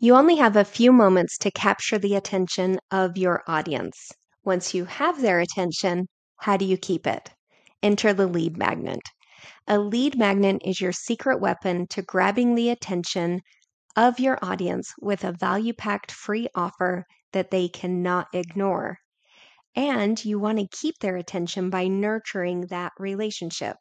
You only have a few moments to capture the attention of your audience. Once you have their attention, how do you keep it? Enter the lead magnet. A lead magnet is your secret weapon to grabbing the attention of your audience with a value packed free offer that they cannot ignore. And you want to keep their attention by nurturing that relationship.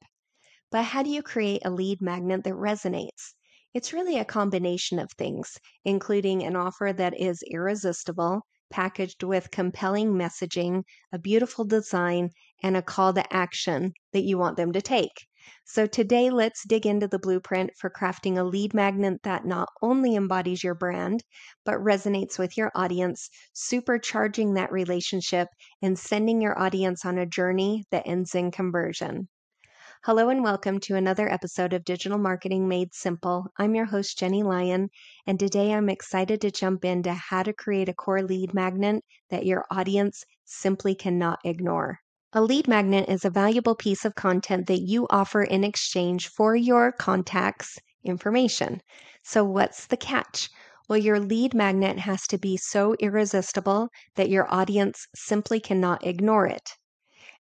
But how do you create a lead magnet that resonates? It's really a combination of things, including an offer that is irresistible, packaged with compelling messaging, a beautiful design, and a call to action that you want them to take. So, today, let's dig into the blueprint for crafting a lead magnet that not only embodies your brand, but resonates with your audience, supercharging that relationship and sending your audience on a journey that ends in conversion. Hello and welcome to another episode of Digital Marketing Made Simple. I'm your host, Jennie Lyon, and today I'm excited to jump into how to create a core lead magnet that your audience simply cannot ignore. A lead magnet is a valuable piece of content that you offer in exchange for your contacts' information. So, what's the catch? Well, your lead magnet has to be so irresistible that your audience simply cannot ignore it.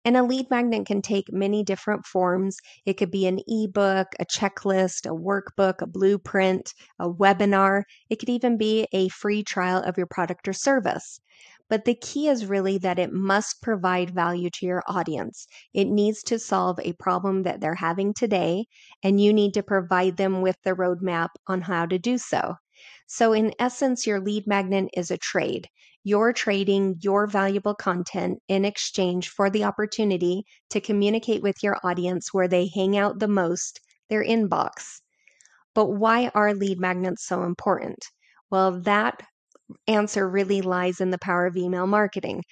And a lead magnet can take many different forms. It could be an ebook, a checklist, a workbook, a blueprint, a webinar. It could even be a free trial of your product or service. But the key is really that it must provide value to your audience. It needs to solve a problem that they're having today, and you need to provide them with the roadmap on how to do so. So, in essence, your lead magnet is a trade. You're trading your valuable content in exchange for the opportunity to communicate with your audience where they hang out the most, their inbox. But why are lead magnets so important? Well, that answer really lies in the power of email marketing.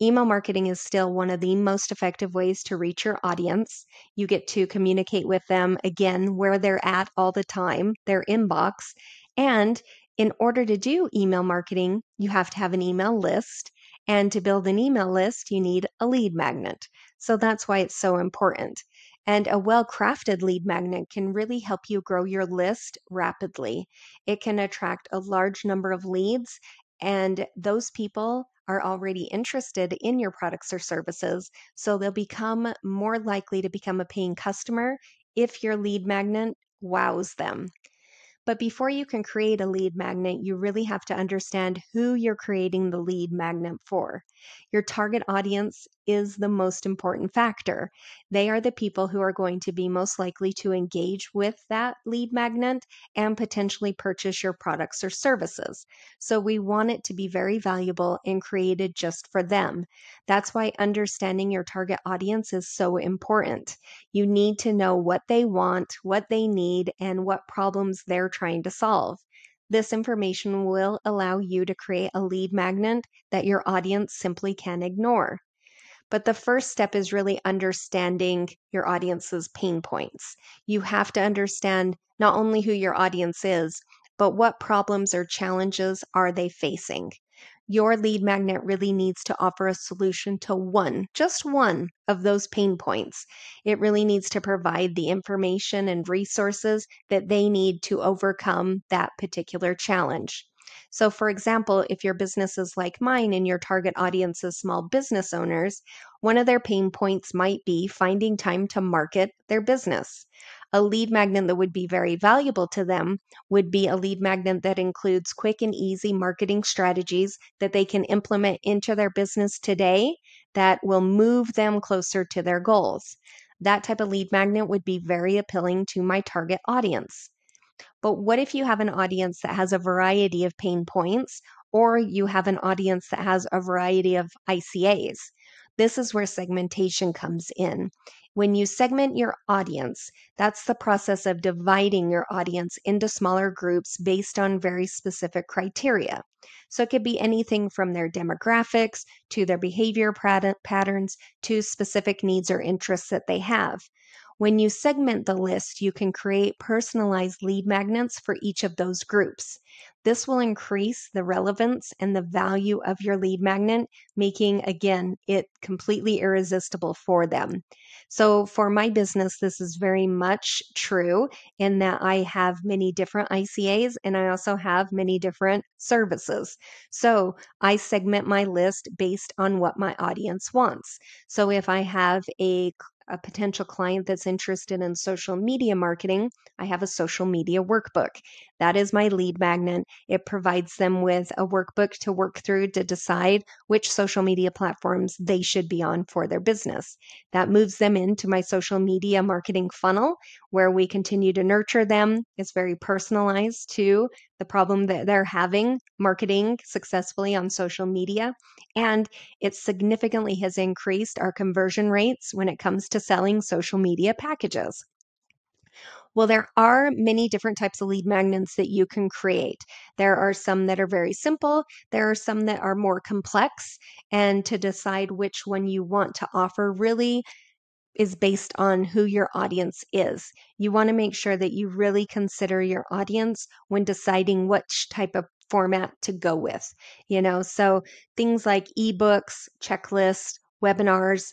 Email marketing is still one of the most effective ways to reach your audience. You get to communicate with them again where they're at all the time, their inbox, and in order to do email marketing, you have to have an email list. And to build an email list, you need a lead magnet. So that's why it's so important. And a well crafted lead magnet can really help you grow your list rapidly. It can attract a large number of leads, and those people are already interested in your products or services. So they'll become more likely to become a paying customer if your lead magnet wows them. But before you can create a lead magnet, you really have to understand who you're creating the lead magnet for. Your target audience is the most important factor. They are the people who are going to be most likely to engage with that lead magnet and potentially purchase your products or services. So we want it to be very valuable and created just for them. That's why understanding your target audience is so important. You need to know what they want, what they need, and what problems they're trying to solve. This information will allow you to create a lead magnet that your audience simply can ignore. But the first step is really understanding your audience's pain points. You have to understand not only who your audience is, but what problems or challenges are they facing. Your lead magnet really needs to offer a solution to one, just one of those pain points. It really needs to provide the information and resources that they need to overcome that particular challenge. So, for example, if your business is like mine and your target audience is small business owners, one of their pain points might be finding time to market their business. A lead magnet that would be very valuable to them would be a lead magnet that includes quick and easy marketing strategies that they can implement into their business today that will move them closer to their goals. That type of lead magnet would be very appealing to my target audience. But what if you have an audience that has a variety of pain points, or you have an audience that has a variety of ICAs? This is where segmentation comes in. When you segment your audience, that's the process of dividing your audience into smaller groups based on very specific criteria. So it could be anything from their demographics to their behavior patterns to specific needs or interests that they have. When you segment the list, you can create personalized lead magnets for each of those groups. This will increase the relevance and the value of your lead magnet, making again it completely irresistible for them. So, for my business, this is very much true in that I have many different ICAs and I also have many different services. So, I segment my list based on what my audience wants. So, if I have a a potential client that's interested in social media marketing, I have a social media workbook. That is my lead magnet. It provides them with a workbook to work through to decide which social media platforms they should be on for their business. That moves them into my social media marketing funnel where we continue to nurture them. It's very personalized to the problem that they're having marketing successfully on social media. And it significantly has increased our conversion rates when it comes to selling social media packages. Well, there are many different types of lead magnets that you can create. There are some that are very simple, there are some that are more complex, and to decide which one you want to offer really is based on who your audience is. You want to make sure that you really consider your audience when deciding which type of format to go with. You know, so things like ebooks, checklists, webinars,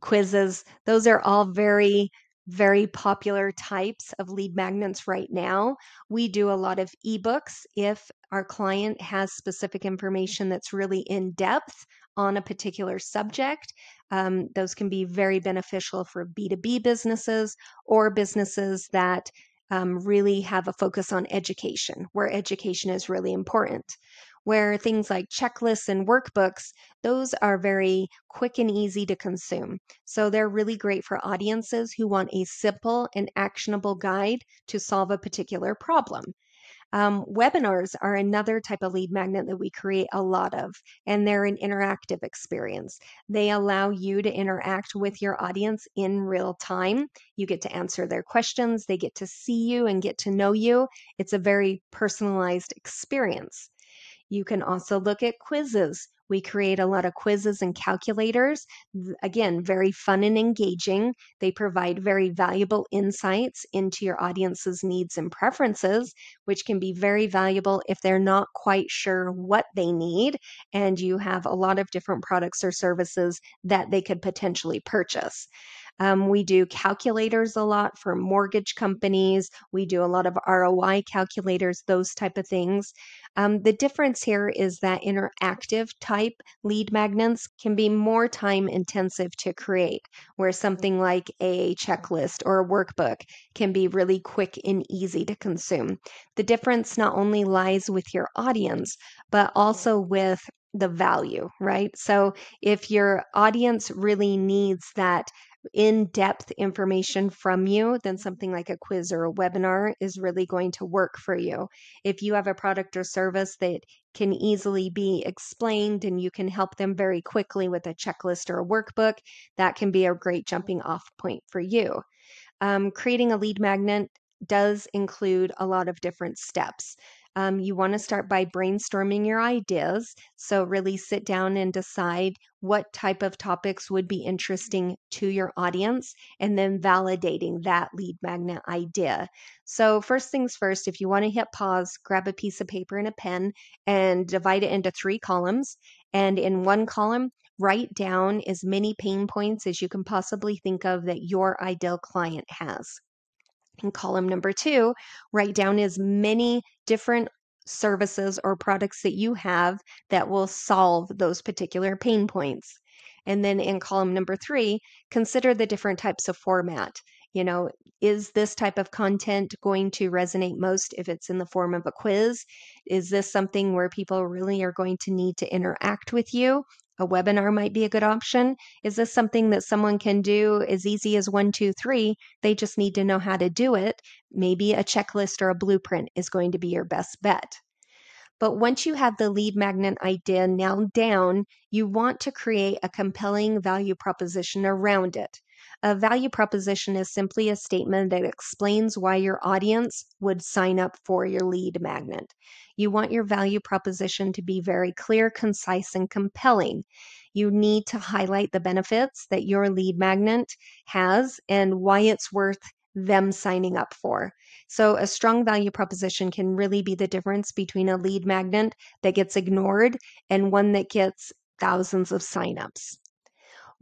quizzes, those are all very very popular types of lead magnets right now. We do a lot of ebooks if our client has specific information that's really in depth on a particular subject. Um, those can be very beneficial for B2B businesses or businesses that um, really have a focus on education, where education is really important where things like checklists and workbooks, those are very quick and easy to consume. So they're really great for audiences who want a simple and actionable guide to solve a particular problem. Um, webinars are another type of lead magnet that we create a lot of, and they're an interactive experience. They allow you to interact with your audience in real time. You get to answer their questions, they get to see you and get to know you. It's a very personalized experience. You can also look at quizzes. We create a lot of quizzes and calculators. Again, very fun and engaging. They provide very valuable insights into your audience's needs and preferences, which can be very valuable if they're not quite sure what they need and you have a lot of different products or services that they could potentially purchase. Um, we do calculators a lot for mortgage companies. We do a lot of ROI calculators, those type of things. Um, the difference here is that interactive type lead magnets can be more time intensive to create, where something like a checklist or a workbook can be really quick and easy to consume. The difference not only lies with your audience, but also with the value, right? So if your audience really needs that in depth information from you, then something like a quiz or a webinar is really going to work for you. If you have a product or service that can easily be explained and you can help them very quickly with a checklist or a workbook, that can be a great jumping off point for you. Um, creating a lead magnet does include a lot of different steps. Um, you want to start by brainstorming your ideas. So, really sit down and decide what type of topics would be interesting to your audience and then validating that lead magnet idea. So, first things first, if you want to hit pause, grab a piece of paper and a pen and divide it into three columns. And in one column, write down as many pain points as you can possibly think of that your ideal client has. In column number two, write down as many different services or products that you have that will solve those particular pain points. And then in column number three, consider the different types of format. You know, is this type of content going to resonate most if it's in the form of a quiz? Is this something where people really are going to need to interact with you? A webinar might be a good option. Is this something that someone can do as easy as one, two, three? They just need to know how to do it. Maybe a checklist or a blueprint is going to be your best bet. But once you have the lead magnet idea nailed down, you want to create a compelling value proposition around it. A value proposition is simply a statement that explains why your audience would sign up for your lead magnet. You want your value proposition to be very clear, concise, and compelling. You need to highlight the benefits that your lead magnet has and why it's worth them signing up for. So, a strong value proposition can really be the difference between a lead magnet that gets ignored and one that gets thousands of signups.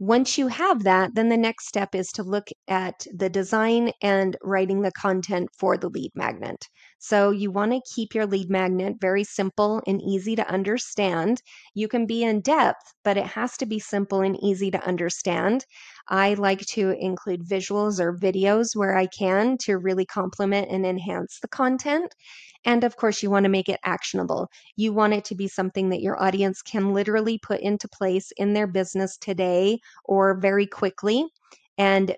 Once you have that, then the next step is to look at the design and writing the content for the lead magnet. So you want to keep your lead magnet very simple and easy to understand. You can be in depth, but it has to be simple and easy to understand. I like to include visuals or videos where I can to really complement and enhance the content. And of course, you want to make it actionable. You want it to be something that your audience can literally put into place in their business today or very quickly and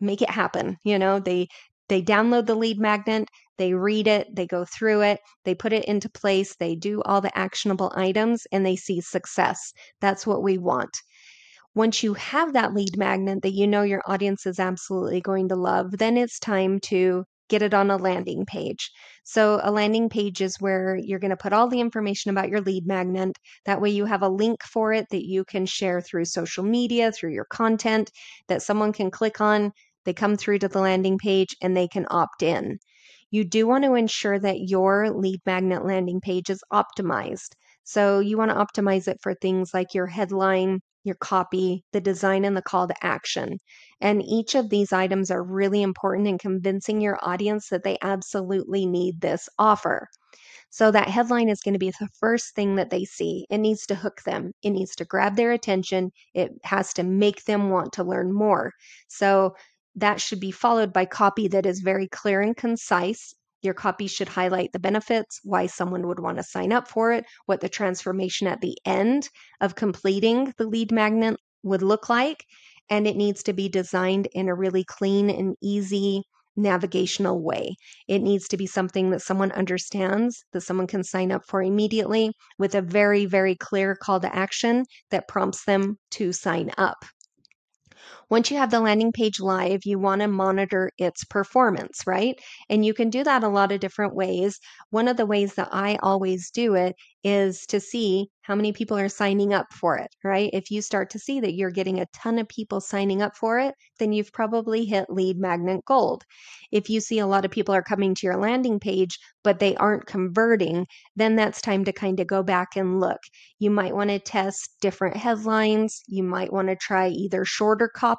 make it happen. You know, they they download the lead magnet, they read it, they go through it, they put it into place, they do all the actionable items and they see success. That's what we want. Once you have that lead magnet that you know your audience is absolutely going to love, then it's time to get it on a landing page. So, a landing page is where you're going to put all the information about your lead magnet. That way, you have a link for it that you can share through social media, through your content that someone can click on. They come through to the landing page and they can opt in. You do want to ensure that your lead magnet landing page is optimized. So, you want to optimize it for things like your headline, your copy, the design, and the call to action. And each of these items are really important in convincing your audience that they absolutely need this offer. So that headline is going to be the first thing that they see. It needs to hook them, it needs to grab their attention, it has to make them want to learn more. So that should be followed by copy that is very clear and concise your copy should highlight the benefits, why someone would want to sign up for it, what the transformation at the end of completing the lead magnet would look like. And it needs to be designed in a really clean and easy navigational way. It needs to be something that someone understands, that someone can sign up for immediately with a very, very clear call to action that prompts them to sign up. Once you have the landing page live, you want to monitor its performance, right? And you can do that a lot of different ways. One of the ways that I always do it is to see how many people are signing up for it, right? If you start to see that you're getting a ton of people signing up for it, then you've probably hit lead magnet gold. If you see a lot of people are coming to your landing page, but they aren't converting, then that's time to kind of go back and look. You might want to test different headlines. You might want to try either shorter copy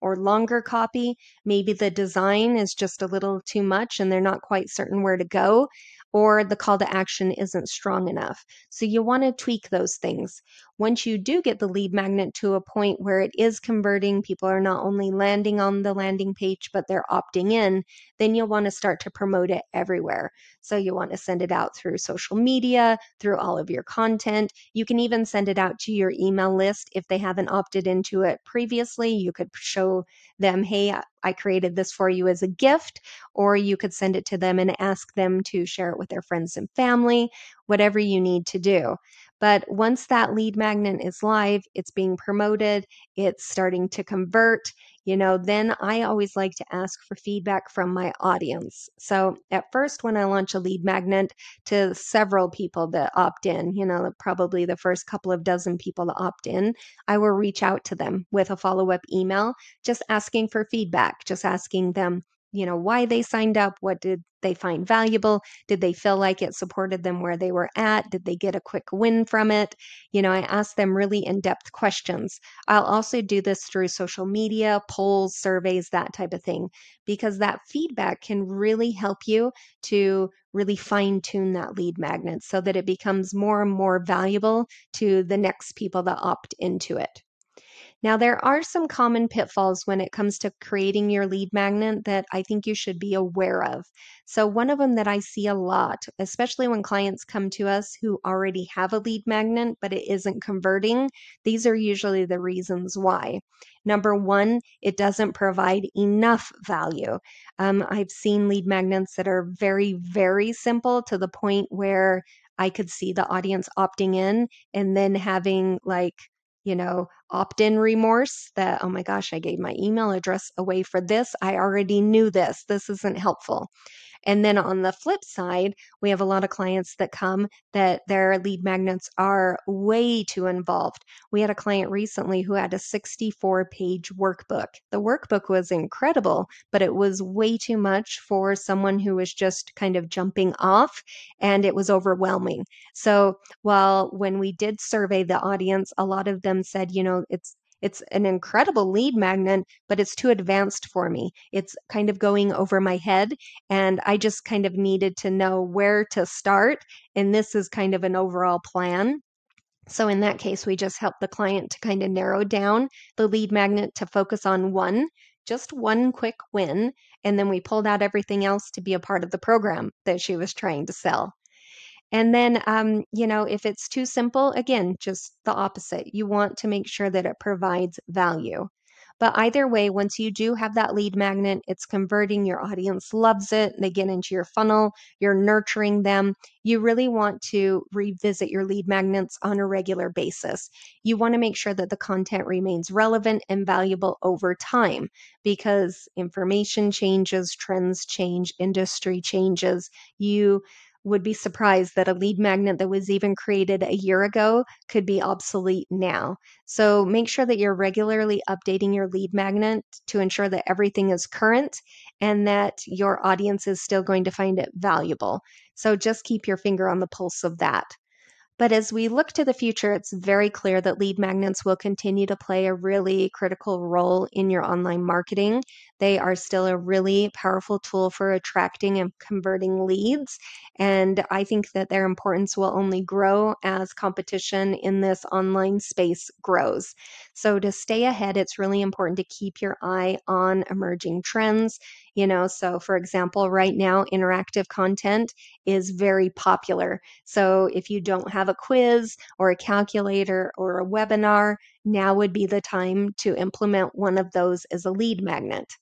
or longer copy. Maybe the design is just a little too much and they're not quite certain where to go or the call to action isn't strong enough. So you want to tweak those things. Once you do get the lead magnet to a point where it is converting, people are not only landing on the landing page, but they're opting in, then you'll want to start to promote it everywhere. So you want to send it out through social media, through all of your content. You can even send it out to your email list if they haven't opted into it previously. You could show them, hey, I created this for you as a gift, or you could send it to them and ask them to share it with their friends and family, whatever you need to do. But once that lead magnet is live, it's being promoted, it's starting to convert, you know, then I always like to ask for feedback from my audience. So at first, when I launch a lead magnet to several people that opt in, you know, probably the first couple of dozen people to opt in, I will reach out to them with a follow up email, just asking for feedback, just asking them, you know, why they signed up, what did they find valuable? Did they feel like it supported them where they were at? Did they get a quick win from it? You know, I ask them really in depth questions. I'll also do this through social media, polls, surveys, that type of thing, because that feedback can really help you to really fine tune that lead magnet so that it becomes more and more valuable to the next people that opt into it. Now, there are some common pitfalls when it comes to creating your lead magnet that I think you should be aware of. So, one of them that I see a lot, especially when clients come to us who already have a lead magnet, but it isn't converting, these are usually the reasons why. Number one, it doesn't provide enough value. Um, I've seen lead magnets that are very, very simple to the point where I could see the audience opting in and then having like you know, opt in remorse that, oh my gosh, I gave my email address away for this. I already knew this. This isn't helpful. And then on the flip side, we have a lot of clients that come that their lead magnets are way too involved. We had a client recently who had a 64 page workbook. The workbook was incredible, but it was way too much for someone who was just kind of jumping off and it was overwhelming. So, while when we did survey the audience, a lot of them said, you know, it's it's an incredible lead magnet, but it's too advanced for me. It's kind of going over my head, and I just kind of needed to know where to start. And this is kind of an overall plan. So, in that case, we just help the client to kind of narrow down the lead magnet to focus on one, just one quick win. And then we pulled out everything else to be a part of the program that she was trying to sell. And then, um, you know, if it's too simple, again, just the opposite. You want to make sure that it provides value. But either way, once you do have that lead magnet, it's converting, your audience loves it, they get into your funnel, you're nurturing them. You really want to revisit your lead magnets on a regular basis. You want to make sure that the content remains relevant and valuable over time because information changes, trends change, industry changes. You would be surprised that a lead magnet that was even created a year ago could be obsolete now. So make sure that you're regularly updating your lead magnet to ensure that everything is current and that your audience is still going to find it valuable. So just keep your finger on the pulse of that. But as we look to the future, it's very clear that lead magnets will continue to play a really critical role in your online marketing. They are still a really powerful tool for attracting and converting leads. And I think that their importance will only grow as competition in this online space grows. So, to stay ahead, it's really important to keep your eye on emerging trends. You know, so for example, right now, interactive content is very popular. So, if you don't have a quiz or a calculator or a webinar, now would be the time to implement one of those as a lead magnet.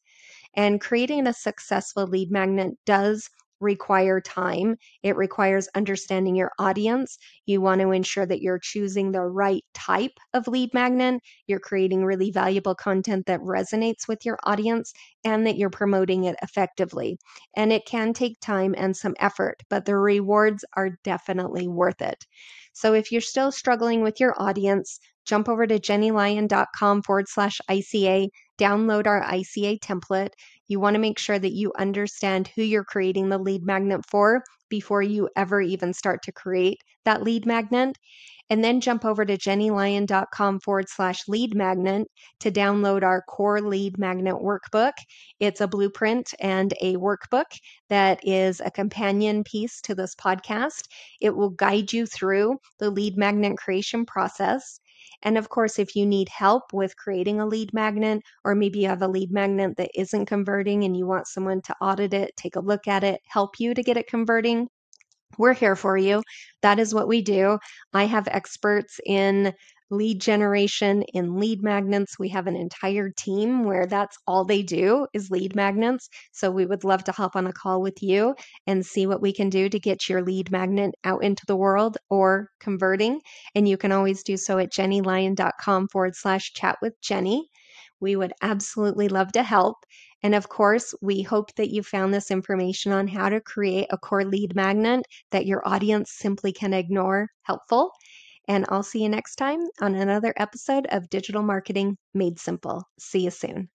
And creating a successful lead magnet does require time. It requires understanding your audience. You want to ensure that you're choosing the right type of lead magnet, you're creating really valuable content that resonates with your audience, and that you're promoting it effectively. And it can take time and some effort, but the rewards are definitely worth it. So if you're still struggling with your audience, jump over to jennielyon.com forward slash ICA, download our ICA template. You want to make sure that you understand who you're creating the lead magnet for before you ever even start to create that lead magnet. And then jump over to jennielyon.com forward slash lead magnet to download our core lead magnet workbook. It's a blueprint and a workbook that is a companion piece to this podcast. It will guide you through the lead magnet creation process. And of course, if you need help with creating a lead magnet, or maybe you have a lead magnet that isn't converting and you want someone to audit it, take a look at it, help you to get it converting, we're here for you. That is what we do. I have experts in lead generation in lead magnets. We have an entire team where that's all they do is lead magnets. So we would love to hop on a call with you and see what we can do to get your lead magnet out into the world or converting. And you can always do so at jennielyon.com forward slash chat with Jennie. We would absolutely love to help. And of course, we hope that you found this information on how to create a core lead magnet that your audience simply can ignore helpful. And I'll see you next time on another episode of Digital Marketing Made Simple. See you soon.